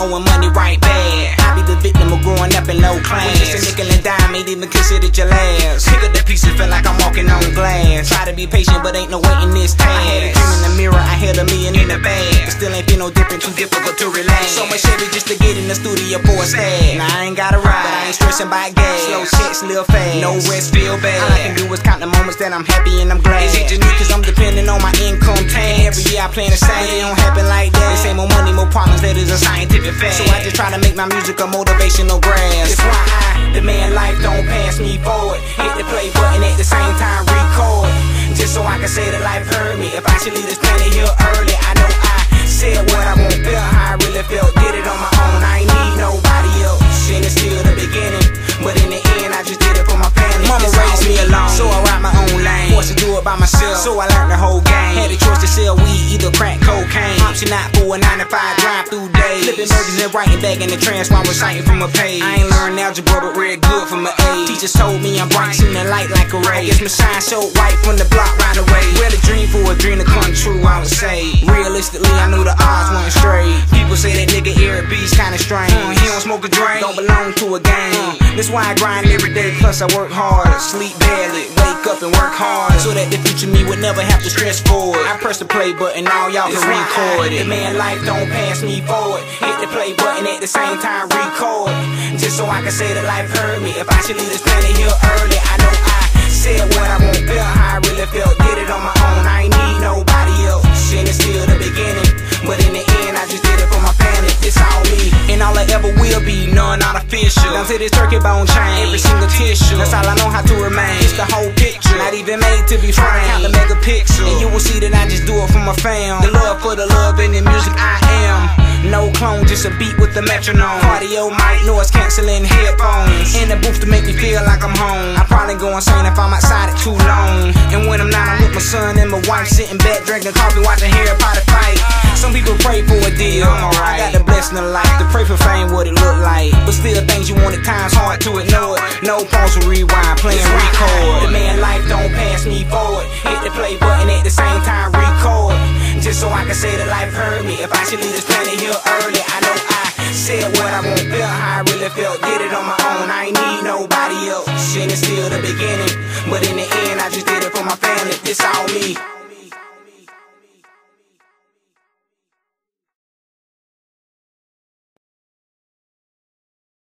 owing money right back. I be the victim of growing up in low class. Just a nickel and dime ain't even considered your last. Pick up the pieces, feel like I'm walking on glass. Try to be patient, but ain't no waiting this task. I had a dream in the mirror, I had a million in the bag. But still ain't feel no different, too difficult to relax. So much Chevy just to get in the studio for a stack. Now I ain't gotta ride, but I ain't stressing by gas. Slow checks, live fast. No rest, feel bad. All I can do is count the moments that I'm happy and I'm glad. Is it just me, cause I'm depending on my income tax. I plan the same, but it don't happen like that. They say more money, more problems, that is a scientific fact. So I just try to make my music a motivational grass. That's why I demand life don't pass me forward. Hit the play button at the same time, record. Just so I can say that life heard me. If I should leave this planet here early, I know I so I learned the whole game. Had a choice to sell weed, either crack, cocaine. Option not for a 9 to 5 drive through day. Flipping burgers and writing back in the trance while reciting from a page. I ain't learned algebra, but read good from an age. Teachers told me I'm bright, seen the light like a ray. I guess my shine so white from the block right away. Real a dream for a dream to come true, I would say. Realistically, I knew the odds weren't straight. People say that nigga Eric B's kinda strange. Smoke a drink, don't belong to a gang. That's why I grind every day, plus I work hard. Sleep barely, wake up and work hard. So that the future me would never have to stress forward. I press the play button, all y'all can record it. The man life don't pass me forward. Hit the play button at the same time, record. Just so I can say that life heard me. If I should leave this planet here early, I know I said what I want, felt how I really felt. Did it on my own, I to this turkey bone chain, every single tissue. That's all I know how to remain. It's the whole picture, not even made to be framed. Count the megapixel, and you will see that I just do it for my fam. The love for the love and the music I am. No clone, just a beat with the metronome. Cardioid mic, noise canceling headphones. In the booth to make me feel like I'm home. I probably go insane if I'm outside it too long. And when I'm not, I'm with my son and my wife sitting back drinking coffee, watching Harry Potter fight. Some people pray for a deal. The life to pray for fame, what it look like. But still, things you want at times hard to ignore it. No pause or rewind, playing record. The man life don't pass me forward. Hit the play button at the same time, record. Just so I can say that life heard me. If I should leave this planet here early, I know I said what I want, felt how I really felt. Did it on my own, I ain't need nobody else. And it's still the beginning, but in the end, I just did it for my family. This all me.